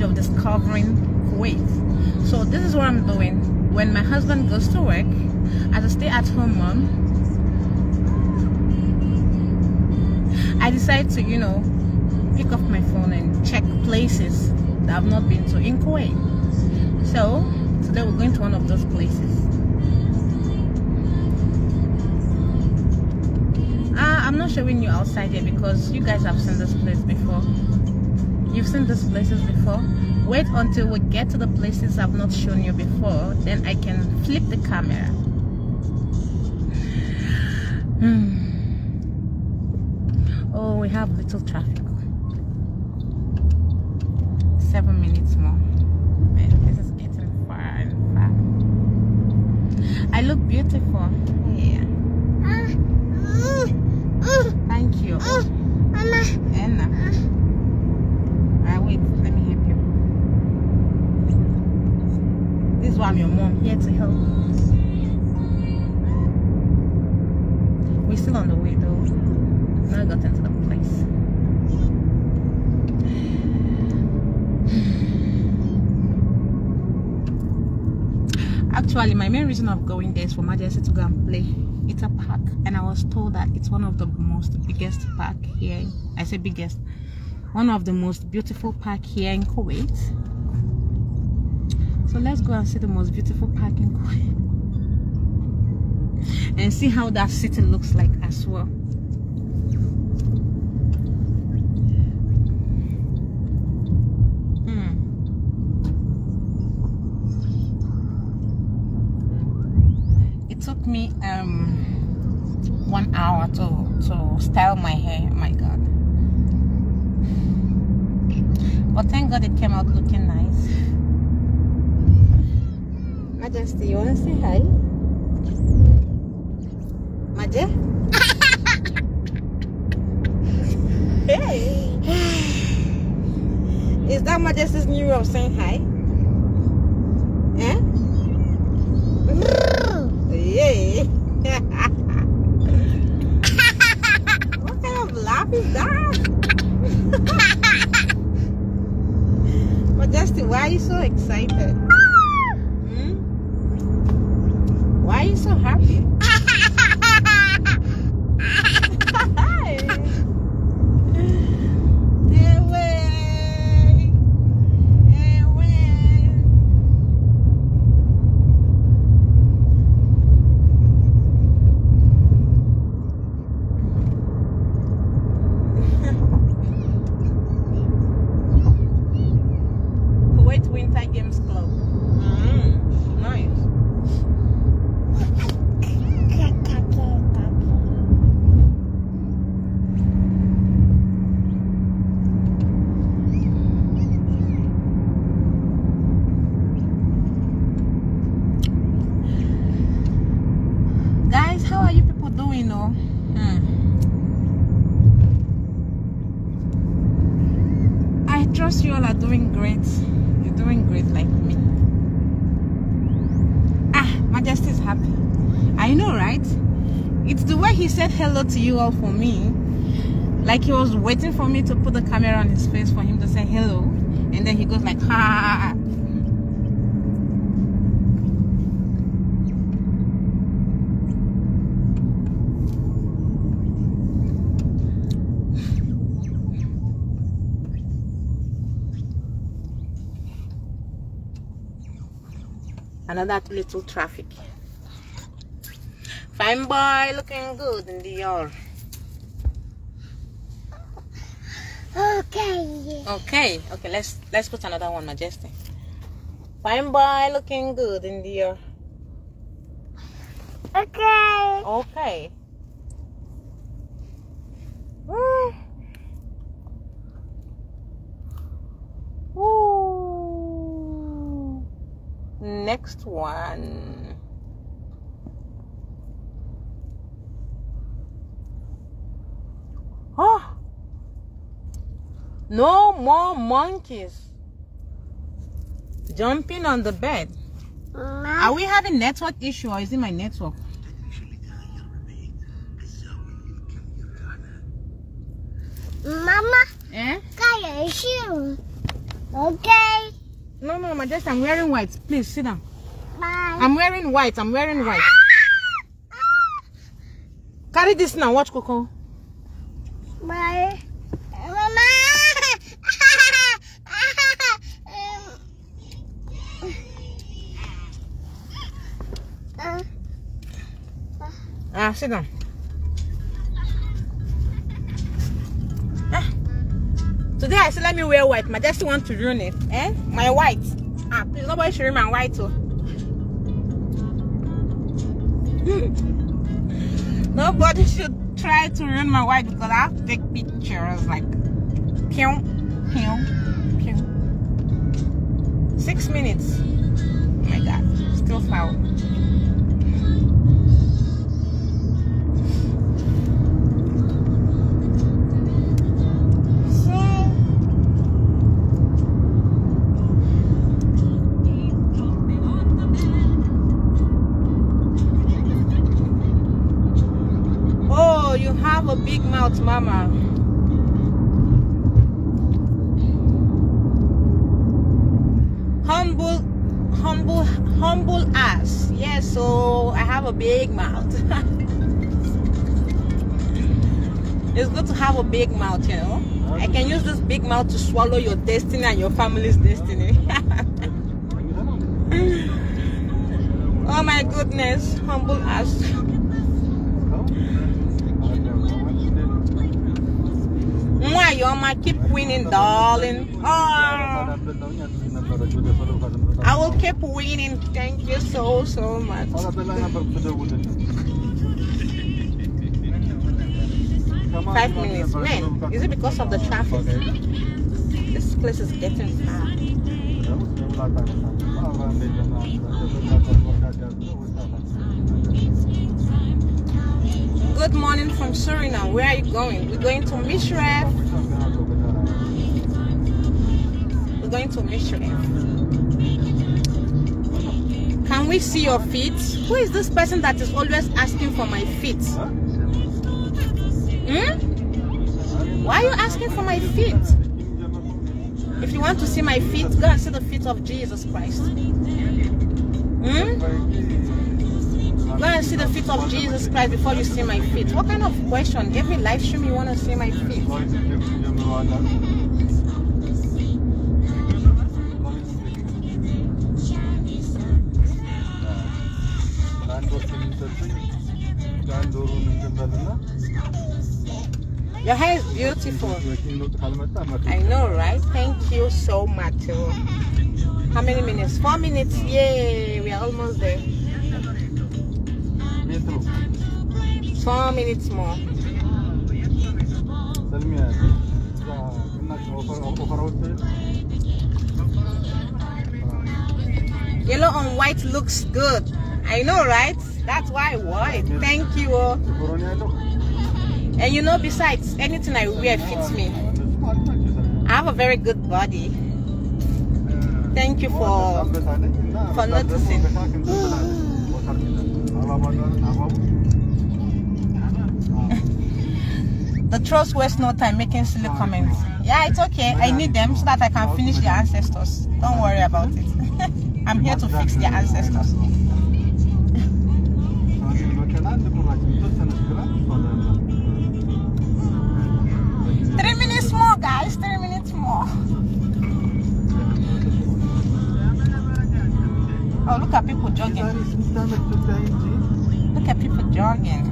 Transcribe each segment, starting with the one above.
Of discovering Kuwait. So this is what I'm doing. When my husband goes to work, as a stay-at-home mom, I decide to, you know, pick up my phone and check places that I've not been to in Kuwait. So today we're going to one of those places. Uh, I'm not showing you outside here because you guys have seen this place before. You've seen these places before. Wait until we get to the places I've not shown you before, then I can flip the camera. Oh, we have little traffic. Seven minutes more. Man, this is getting far and far. I look beautiful. Yeah. Ah, ah, ah. Thank you. Anna. Ah, wait, let me help you. This is why I'm your mom, here to help. We're still on the way though. Now got into the place. Actually, my main reason of going there is for Majesty to go and play. It's a park, and I was told that it's one of the most biggest park here. I say biggest, one of the most beautiful park here in Kuwait. So let's go and see the most beautiful park in Kuwait, and see how that city looks like as well. Hmm. It took me um one hour to to style my hair. Oh my god. But thank God it came out looking nice. Majesty, you wanna say hi? Maje? hey! Is that Majesty's new way of saying hi? Eh? Yay! what kind of laugh is that? Majesty, why are you so excited? Hmm? Why are you so happy? Ewe. Ewe. Kuwait Winter Games Club. Mm, nice. Guys, how are you people doing? Oh, hmm. I trust you all are doing great. You're doing great like me. Ah, Majesty's happy. I know, right? It's the way he said hello to you all for me Like he was waiting for me to put the camera on his face for him to say hello. And then he goes like, ha. Another little traffic. Fine boy, looking good in the yard. Okay. Okay, okay, let's let's put another one, Majestic. Fine boy, looking good in the yard. Okay. Okay. Woo. Woo. Next one. Oh. No more monkeys jumping on the bed. Are we having network issue or is it my network? Mama, Eh? shoe. Okay. No, no, Majesty, I'm wearing white. Please sit down. Bye. I'm wearing white. I'm wearing white. Carry this now. Watch Coco. Bye. Mama. Ah, sit down. I said let me wear white. Majesty want to ruin it. Eh? My white. Ah, please nobody should ruin my white too. nobody should try to ruin my white because I have take pictures like pew, pew, pew. Six minutes. Oh my god. Still foul. Mama. Humble, humble, humble ass. Yes, so I have a big mouth. it's good to have a big mouth, you know. I can use this big mouth to swallow your destiny and your family's destiny. oh my goodness, humble ass. Yoma, keep winning, darling. Oh, I will keep winning. Thank you so, so much. Five minutes. Man, is it because of the traffic? This place is getting far. Good morning from Suriname. Where are you going? We're going to Mishref. We're going to Mishref. Can we see your feet? Who is this person that is always asking for my feet? Hmm? Why are you asking for my feet? If you want to see my feet, go and see the feet of Jesus Christ. Hmm? Go and see the feet of Jesus Christ before you see my feet. What kind of question? Every live stream you want to see my feet. Your hair is beautiful. I know, right? Thank you so much. How many minutes? Four minutes. Yay! We are almost there. Four minutes more. Yellow on white looks good. I know, right? That's why I it. Thank you. And you know, besides, anything I wear fits me. I have a very good body. Thank you for for noticing. The trolls waste no time making silly comments. Yeah, it's okay. I need them so that I can finish their ancestors. Don't worry about it. I'm here to fix their ancestors. Three minutes more, guys. Three minutes more. Oh, look at people jogging. Look at people jogging.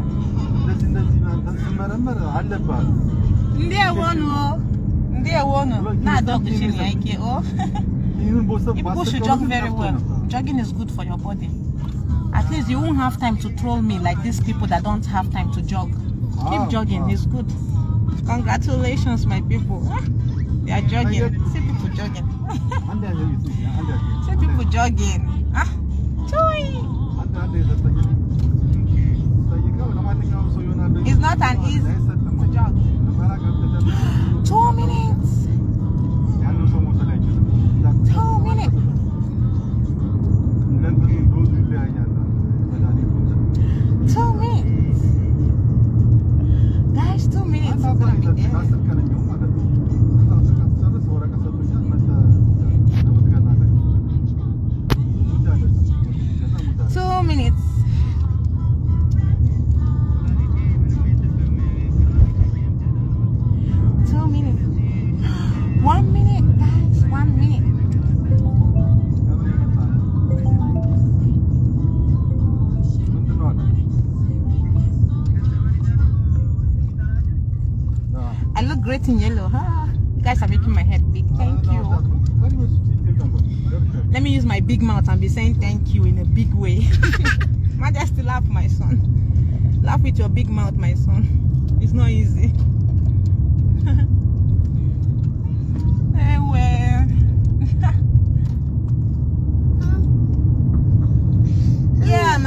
እንደዚህ እንደዚህ አንተን ስመረመር አለብህ። Ndewonu. Ndewonu. Na dog chini yake. Oh. ይህንን ቦሰብ People should jog very well. Jogging is good for your body. At least you won't have time to troll me like these people that don't have time to jog. Keep Ah, jogging, ah. it's good. Congratulations, my people. Ah, They are jogging. get- See people jogging. አንድ ያዘ ይስኝ አንድ ያዘ See people jogging. Ah,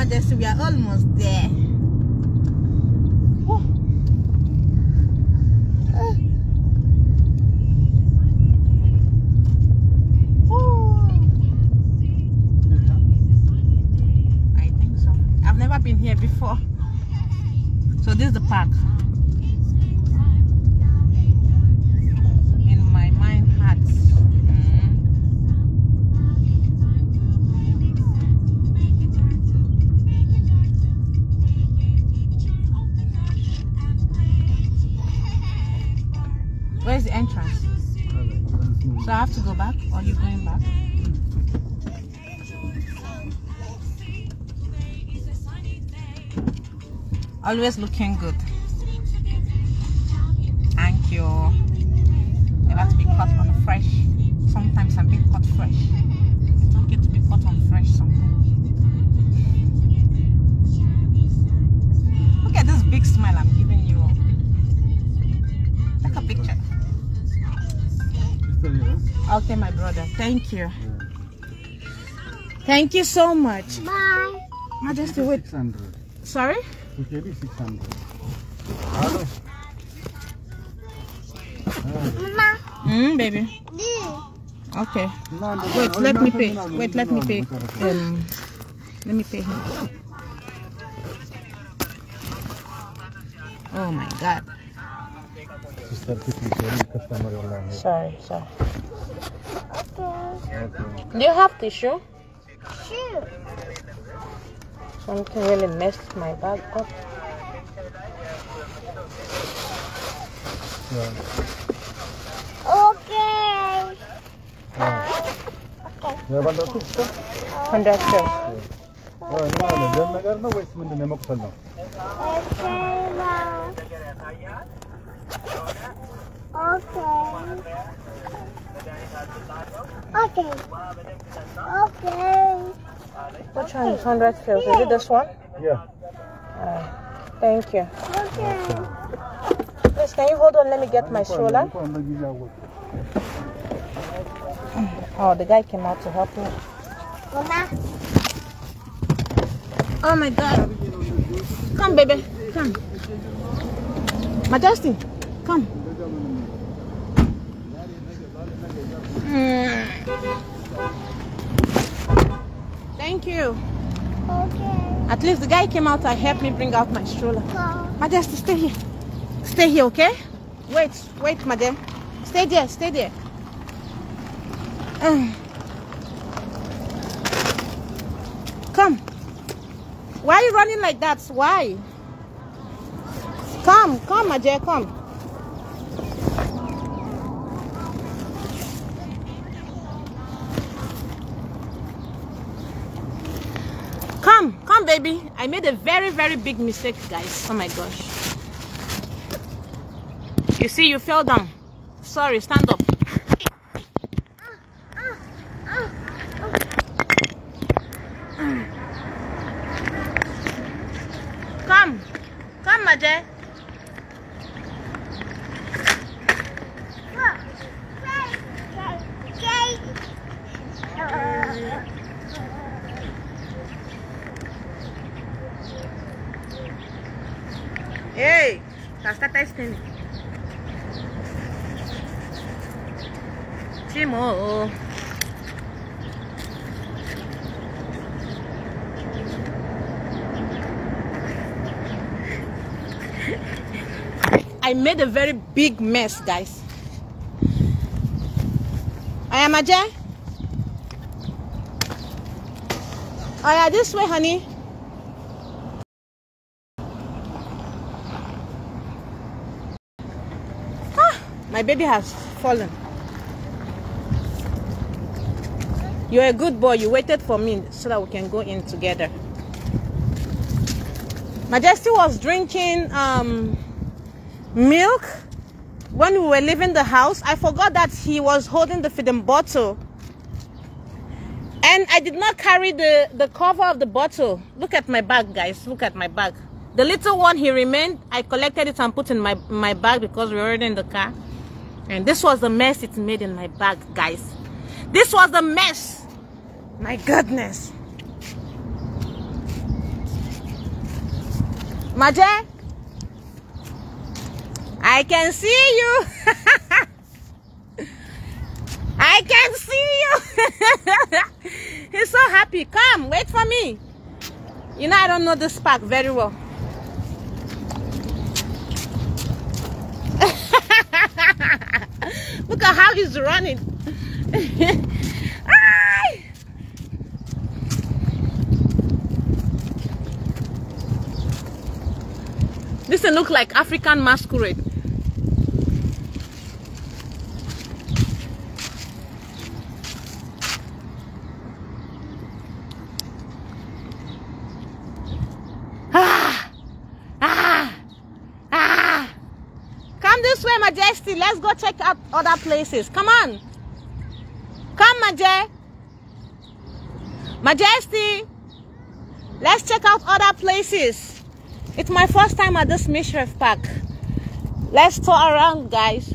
We are almost there. Always looking good. Thank you. You have to be cut on fresh. Sometimes I'm being cut fresh. It's okay to be cut on fresh sometimes. Look at this big smile I'm giving you. Take a picture. Okay, my brother. Thank you. Thank you so much. Bye. Majesty, wait. 600. Sorry? Mama. Mm, baby. Okay. Wait, let me pay. Wait, let me pay. Um, let me pay him. Oh my God. Sorry, sorry. Okay. Do you have tissue? Sure something really messed my bag up. Yeah. Okay. Yeah. Okay. Conductor. Okay. Conductor. Okay. Oh, no, no, no, no, no, wait a minute, I'm not going Okay. Okay. Okay. Okay. Which one is 100 fils? Is it this one? Yeah. Uh, thank you. Okay. Please, can you hold on? Let me get my stroller. Oh, the guy came out to help me. Mama. Oh my God. Come, baby. Come. Majesty, come. Mm. Thank you. Okay. At least the guy came out and helped me bring out my stroller. Go. Majesty, stay here. Stay here, okay? Wait, wait, madam. Stay there, stay there. Um. Come. Why are you running like that? Why? Come, come, Ajay, come. Come, come, baby. I made a very, very big mistake, guys. Oh my gosh. You see, you fell down. Sorry, stand up. Come, come, Ajay. Hey, testing. Chimo. I made a very big mess, guys. I am Ajay. Oh this way, honey. Ah, my baby has fallen. You're a good boy. You waited for me so that we can go in together. Majesty was drinking um, milk when we were leaving the house. I forgot that he was holding the feeding bottle. And I did not carry the, the cover of the bottle. Look at my bag, guys. Look at my bag. The little one he remained, I collected it and put in my, my bag because we were already in the car. And this was the mess it made in my bag, guys. This was the mess. My goodness. Maje, I can see you. I can see you. He's so happy. Come, wait for me. You know, I don't know this park very well. Look at how he's running. This look like African masquerade. Ah! Ah! Ah! Come this way, Majesty. Let's go check out other places. Come on. Come, Maje. Majesty. Let's check out other places. It's my first time at this Mishref Park. Let's tour around, guys.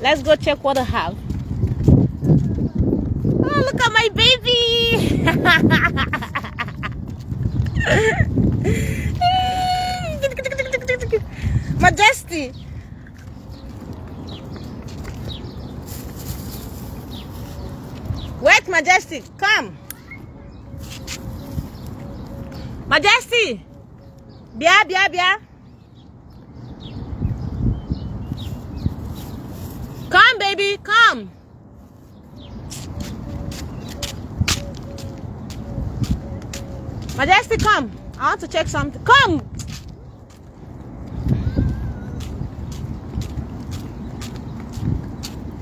Let's go check what I have. Oh, look at my baby. Majesty. Majesty, come. Majesty. Bia, bia, bia. Come, baby, come. Majesty, come. I want to check something. Come.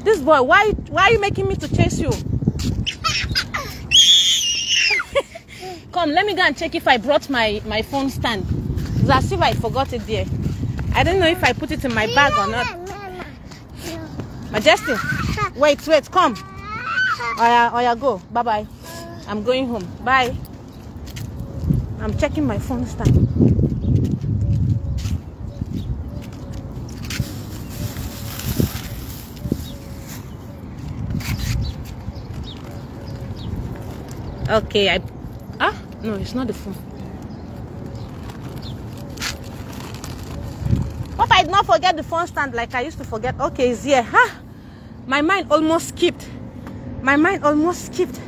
This boy, why why are you making me to chase you? Come, let me go and check if I brought my, my phone stand. It's as if I forgot it there. I don't know if I put it in my bag or not. Majesty, wait, wait, come. Oya, Oya, go. Bye bye. I'm going home. Bye. I'm checking my phone stand. Okay, I no, it's not the phone. Hope I did not forget the phone stand like I used to forget. Okay, it's here. Huh? my mind almost skipped. My mind almost skipped.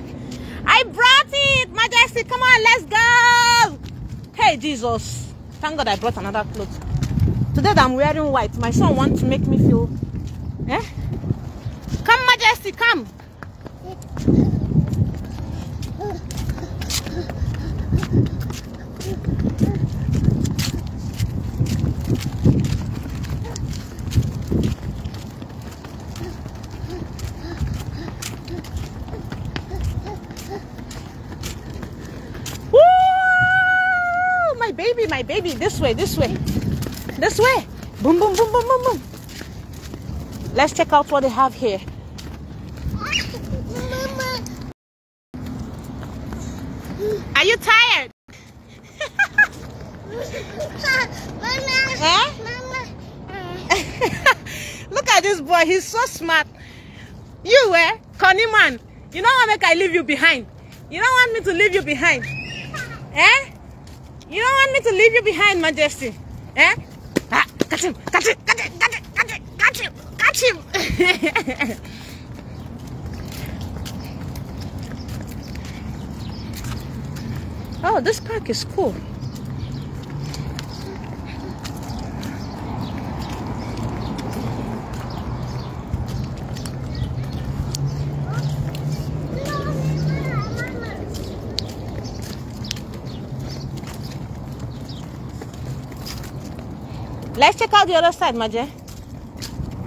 I brought it, Majesty. Come on, let's go. Hey, Jesus. Thank God I brought another clothes. Today I'm wearing white, my son wants to make me feel. Eh? Come, Majesty, come. Woo! My baby, my baby. This way, this way. This way. Boom, boom, boom, boom, boom, boom. Let's check out what they have here. Mama. Are you tired? Mama. Eh? Mama. Look at this boy. He's so smart. You, eh? Connie man. You don't want to make I leave you behind. You don't want me to leave you behind. Eh? You don't want me to leave you behind, Majesty. Eh? Ah, catch him, catch him, catch him, catch him, catch him, catch him, catch him. oh, this park is cool. Let's check out the other side, Maje.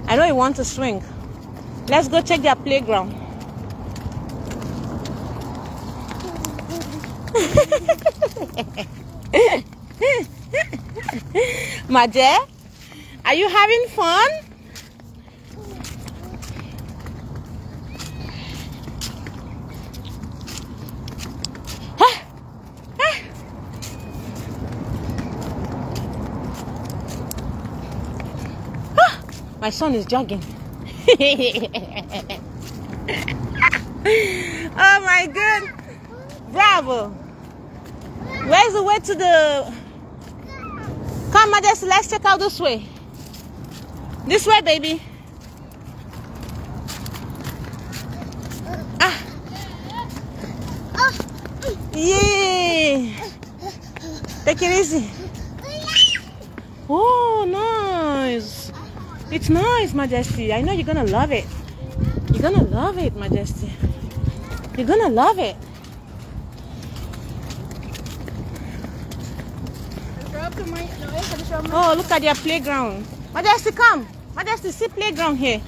I know you want to swing. Let's go check their playground. Maje, are you having fun? Ah, ah. Ah, My son is jogging. oh my god. Bravo. Where's the way to the Come Majesty, let's check out this way. This way, baby. Ah. Yeah. Take it easy. Oh, nice. It's nice, Majesty. I know you're gonna love it. You're gonna love it, Majesty. You're gonna love it. Oh, look at their playground. Majesty, come. Majesty, see playground here.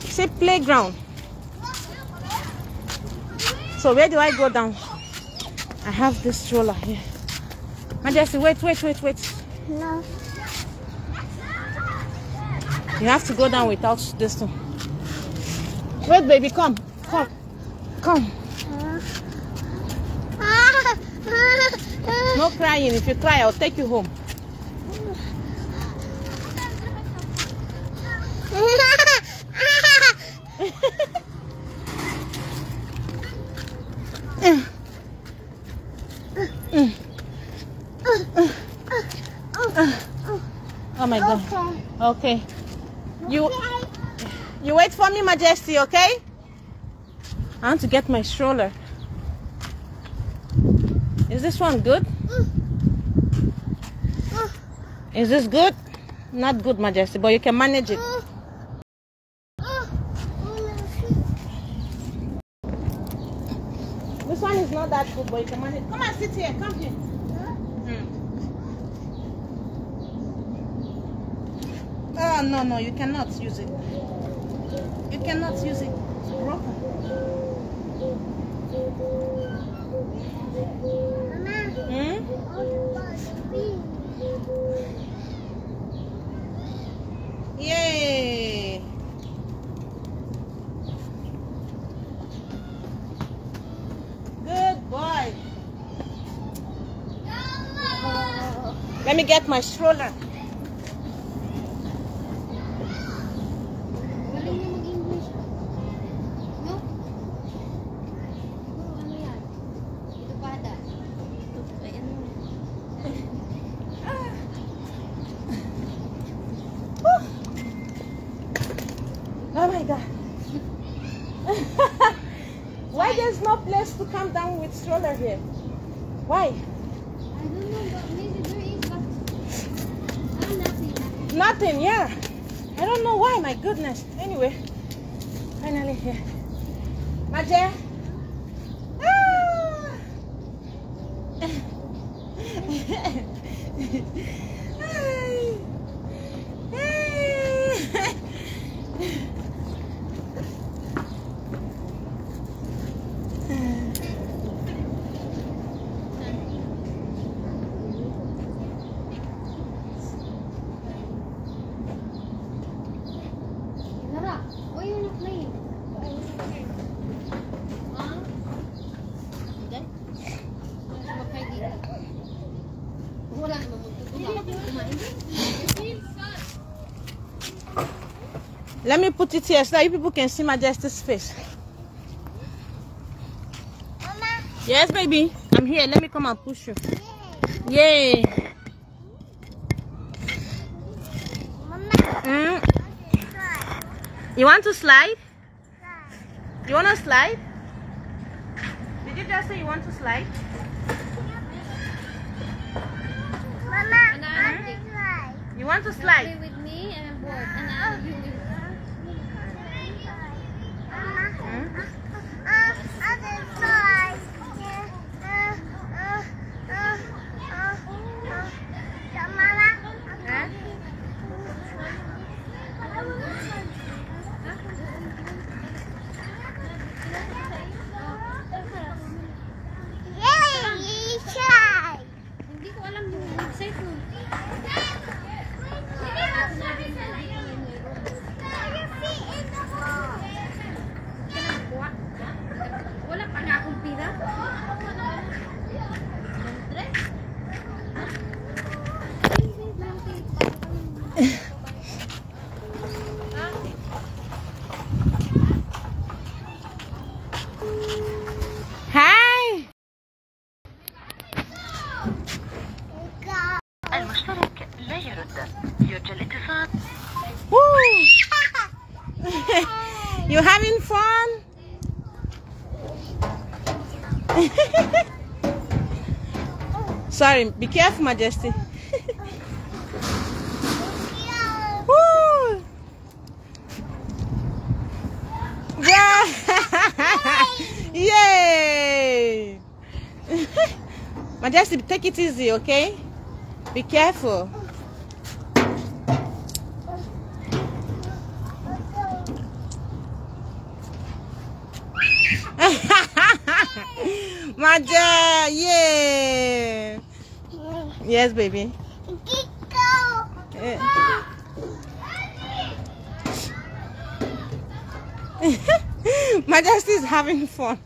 See playground. So where do I go down? I have this stroller here. Majesty, wait, wait, wait, wait. No. You have to go down without this one. Wait, baby, come. Come. Come. No crying. If you cry, I'll take you home. Oh my god. Okay. You you wait for me, Majesty, okay? I want to get my stroller. Is this one good? Is this good? Not good, Majesty, but you can manage it. This one is not that good, but you can manage. Come and sit here. Come here. Oh no no, you cannot use it. You cannot use it. It's broken. Hmm? Yay! Good boy. Let me get my stroller. Galing na mag-English. No? Ano yan? Ito bata. Ayan mo. Oh my god. Why there's no place to come down with stroller here? Why? I don't know, but maybe there is, but Nothing, yeah. I don't know why, my goodness. Anyway, finally here. Maje? Ah! Lara, why you not playing? Huh? Hindi? Sumakay dito. Wala naman magtutulak. Kumain. Let me put it here so that you people can see Majesty's face. Mama, Yes, baby. I'm here. Let me come and push you. Yay. Mama, Mm. You want to slide? You want to slide? Did you just say you want to slide? Mama, Auntie. slide. You want to Play slide? with me and I'm bored. And I, you will. Mm? Eh? Sorry, be careful, Majesty. Woo. Yeah. Yay. Majesty, take it easy, okay? Be careful. Maja, yeah. Yes, baby. Eh. Majesty is having fun.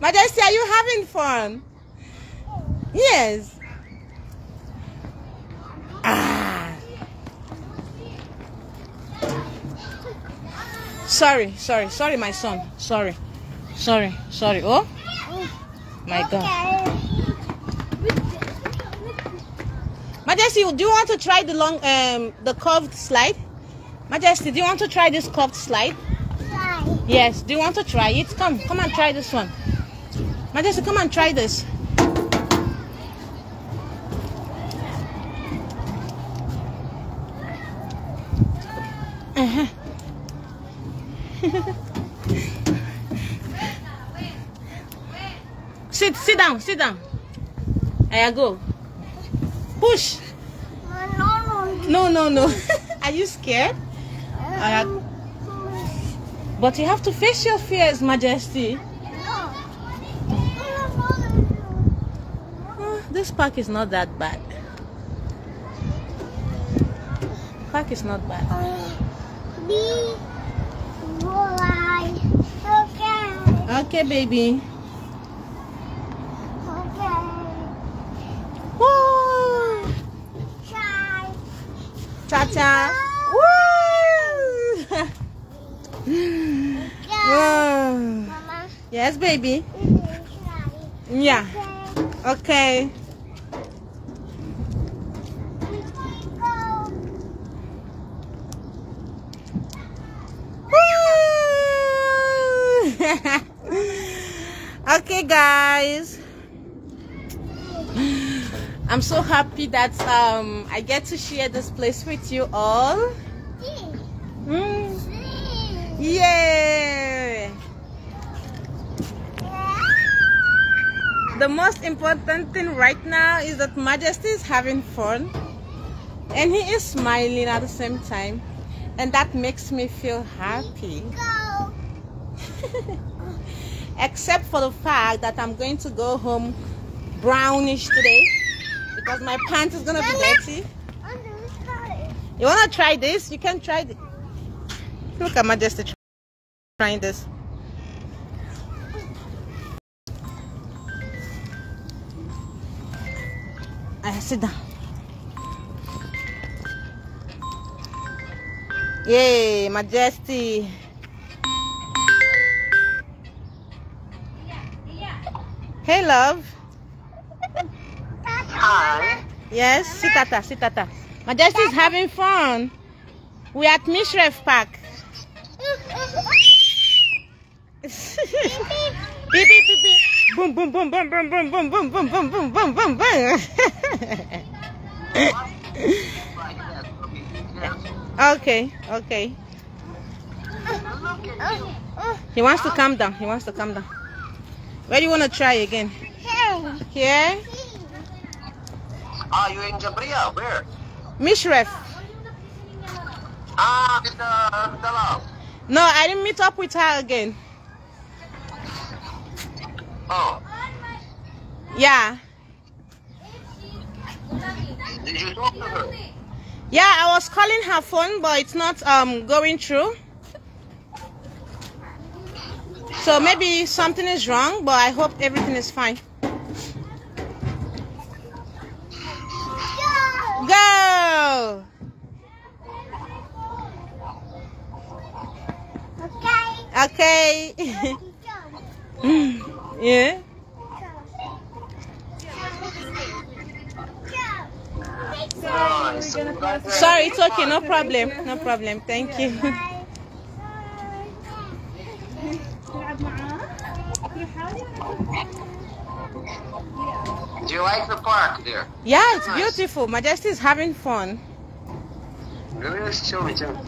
Majesty, are you having fun? Yes. Ah. Sorry, sorry, sorry, my son. Sorry, sorry, sorry. Oh, my God. Majesty, do you want to try the long, um, the curved slide? Majesty, do you want to try this curved slide? Yes. Do you want to try it? Come, come and try this one. Majesty, come and try this. Uh-huh. sit, sit down, sit down. I go. Push. No, no, no. Are you scared? Aya- But you have to face your fears, Majesty. Uh, this park is not that bad. Park is not bad. Okay. Okay, baby. Woo! Cha cha. Woo! Yes, baby. Yeah. Okay. Woo! okay, guys. I'm so happy that um, I get to share this place with you all. Mm. Yay! The most important thing right now is that Majesty is having fun and he is smiling at the same time, and that makes me feel happy. Except for the fact that I'm going to go home brownish today because my pants is gonna be dirty. You wanna try this? You can try it. Look at Majesty trying this. I sit down. Yay, Majesty. Hey, love. Hi. Yes, Sitata, Sitata. Majesty is having fun. We're at Mishref Park. beep, beep, beep, beep. Boom, boom, boom, boom, boom, boom, boom, boom, boom, boom, boom, boom, boom, boom. okay, okay. He wants to calm down. He wants to calm down. Where do you want to try again? Here. Here? Ah, you in Jabria? Where? Mishref. Ah, with the. No, I didn't meet up with her again. Oh, Yeah. did you talk to her? Yeah, I was calling her phone, but it's not um going through. So maybe something is wrong, but I hope everything is fine. Go! Okay. Okay. yeah. Sorry, it's okay. No problem. No problem. Thank you. Do you like the park there? Yeah, it's beautiful. Majesty is having fun. Really? Show me, show me.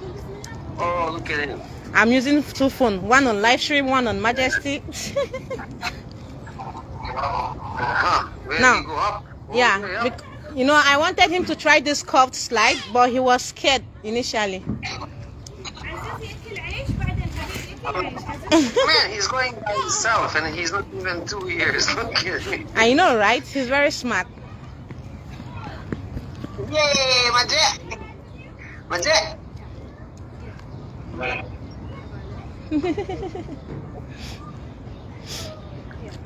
Oh, look at him. I'm using two phones. One on live stream, one on Majesty. Huh? Now. yeah. You know, I wanted him to try this curved slide, but he was scared initially. Man, he's going by himself and he's not even two years. Look at me. I know, right? He's very smart. Yay, my jet! My jet!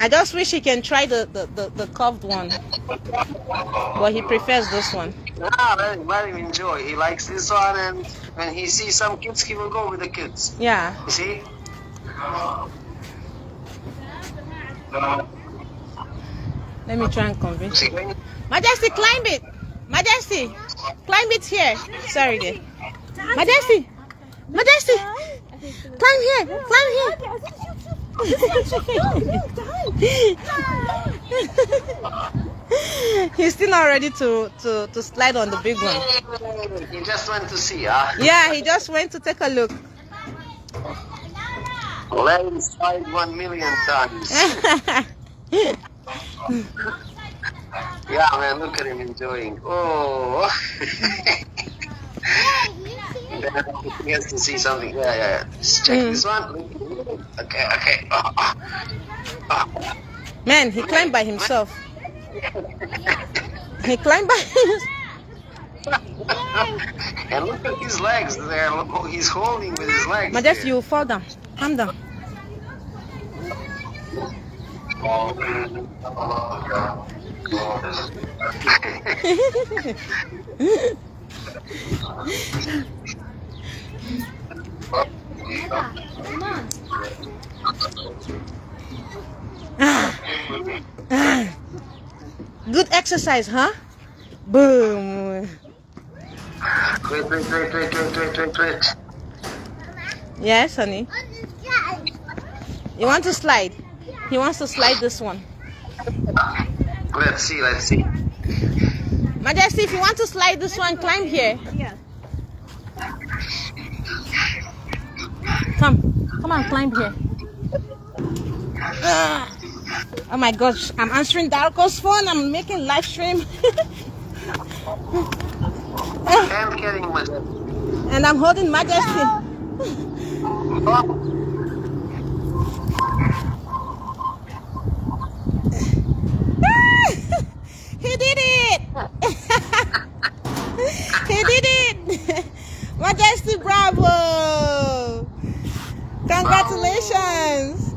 I just wish he can try the, the, the, the curved one. But he prefers this one. Ah, let him, let enjoy. He likes this one, and when he sees some kids, he will go with the kids. Yeah. You see? Let me try and convince See? you. Majesty, climb it! Majesty! Climb it here! Sorry, dear. Majesty! Majesty! Climb here! Climb here! He's still not ready to, to, to slide on the big one. He just went to see, huh? Yeah, he just went to take a look. Let him slide one million times. yeah, man, look at him enjoying. Oh. he has to see something. Yeah, yeah, yeah. Just check Mm. this one. Okay, okay. Oh, oh. Man, he climbed by himself. He climbed by himself. and look at his legs. There, look he's holding with his legs. Majesty, there. you will fall down. Calm down. Good exercise, huh? Boom. Wait, wait, wait, wait, wait, wait, wait, wait. Yes, honey. You want to slide? He wants to slide this one. Let's see, let's see. Majesty, if you want to slide this one, climb here. Yeah. Come, come on, climb here. Ah. Oh my gosh, I'm answering Darko's phone. I'm making live stream. I'm kidding with it. and I'm holding Majesty. Oh, he did it! he did it! Majesty, bravo! Congratulations!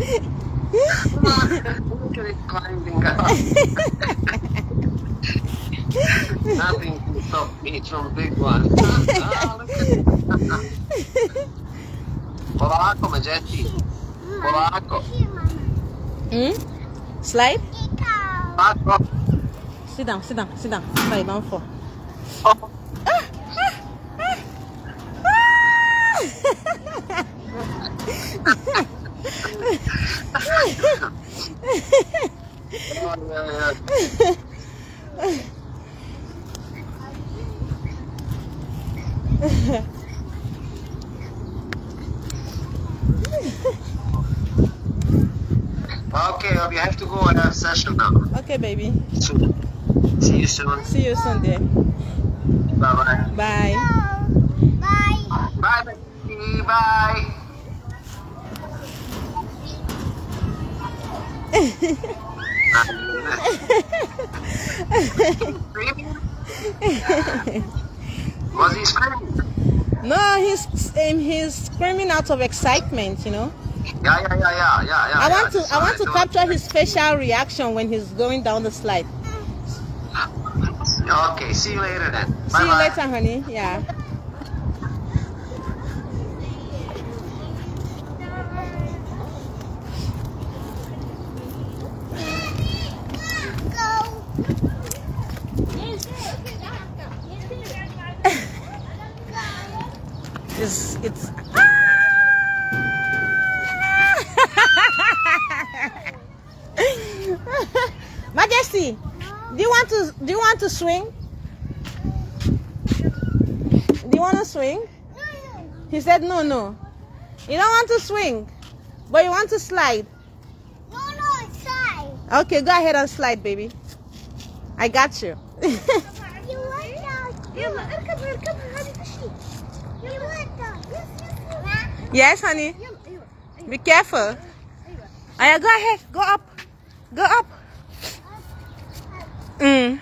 Look at it climbing up. Nothing can stop me from big one. Look at it. Polako, Majetti. Polako. hmm? Slide? Polako. Sit down, sit down, sit down. Slide, don't fall. Oh, oh, yeah, yeah. Okay, uh, Abby, I have to go and have session now. Okay, baby. Soon. See you soon. See you soon, dear. Bye-bye. Bye. Bye. Bye, baby. Bye. Screaming? Was he screaming? No, he's um, he's screaming out of excitement, you know. Yeah, yeah, yeah, yeah, yeah, yeah. I want yeah. to I want to capture his facial reaction when he's going down the slide. Okay, see you later then. See you Bye-bye. later, honey. Yeah. swing? Do you want to swing? He said no, no. You don't want to swing, but you want to slide. No, no, slide. Okay, go ahead and slide, baby. I got you. yes, honey. Be careful. Aya, go ahead. Go up. Go up. Mm.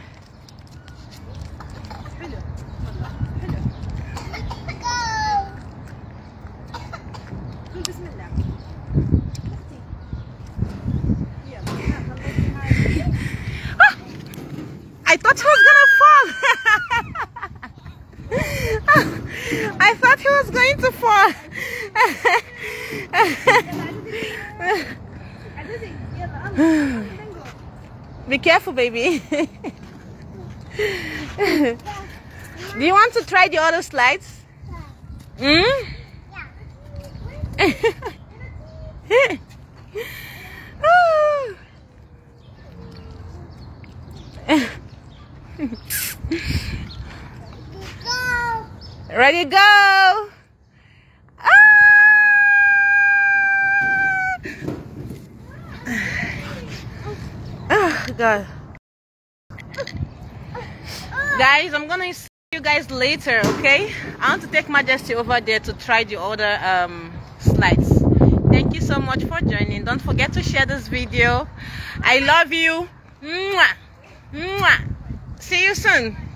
Thought he was gonna fall. I thought he was going to fall. Be careful, baby. Do you want to try the other slides? Mm? Go. Ready, go! Ah! Oh, God. Guys, I'm gonna see you guys later, okay? I want to take Majesty over there to try the other um, slides. Thank you so much for joining. Don't forget to share this video. I love you. Mwah. Mwah. See you soon.